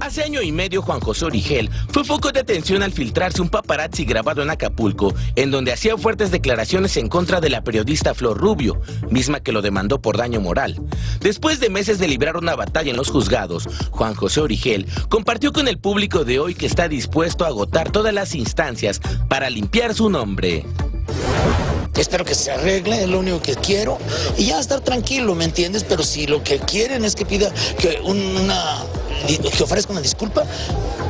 Hace año y medio Juan José Origel fue foco de atención al filtrarse un paparazzi grabado en Acapulco, en donde hacía fuertes declaraciones en contra de la periodista Flor Rubio, misma que lo demandó por daño moral. Después de meses de librar una batalla en los juzgados, Juan José Origel compartió con el público de hoy que está dispuesto a agotar todas las instancias para limpiar su nombre. Espero que se arregle, es lo único que quiero. Y ya estar tranquilo, ¿me entiendes? Pero si lo que quieren es que pida que una que ofrezca una disculpa,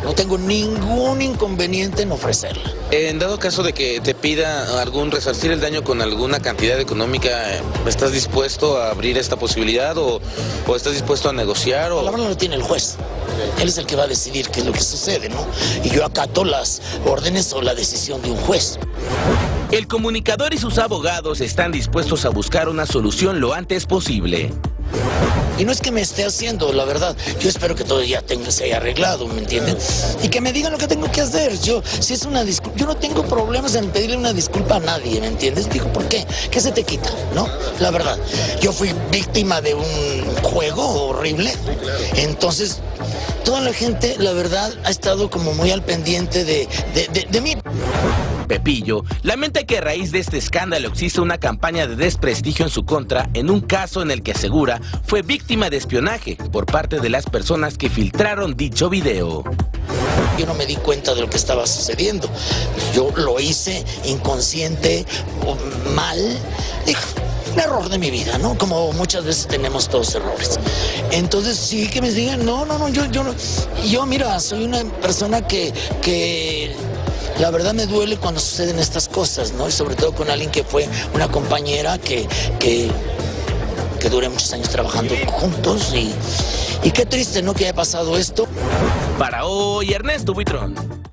no tengo ningún inconveniente en ofrecerla. En dado caso de que te pida algún resarcir el daño con alguna cantidad económica, ¿estás dispuesto a abrir esta posibilidad o, estás dispuesto a negociar? O... La palabra lo tiene el juez. Él es el que va a decidir qué es lo que sucede, ¿no? Y yo acato las órdenes o la decisión de un juez. El comunicador y sus abogados están dispuestos a buscar una solución lo antes posible. Y no es que me esté haciendo, la verdad. Yo espero que todo ya tenga, se haya arreglado, ¿me entienden? Y que me digan lo que tengo que hacer. Yo, si es una disculpa, yo no tengo problemas en pedirle una disculpa a nadie, ¿me entiendes? Digo, ¿por qué? ¿Qué se te quita? ¿No? La verdad. Yo fui víctima de un juego horrible. Entonces, toda la gente, la verdad, ha estado como muy al pendiente de, de, de mí. Pepillo lamenta que a raíz de este escándalo existe una campaña de desprestigio en su contra en un caso en el que asegura fue víctima de espionaje por parte de las personas que filtraron dicho video. Yo no me di cuenta de lo que estaba sucediendo. Yo lo hice inconsciente, mal. Un error de mi vida, ¿no? Como muchas veces tenemos todos errores. Entonces sí que me digan, no, no, no, yo, yo, yo mira, soy una persona que, que la verdad me duele cuando suceden estas cosas, ¿no? Y sobre todo con alguien que fue una compañera que, que, que duré muchos años trabajando juntos y, y qué triste, ¿no? Que haya pasado esto. Para hoy, Ernesto Buitrón.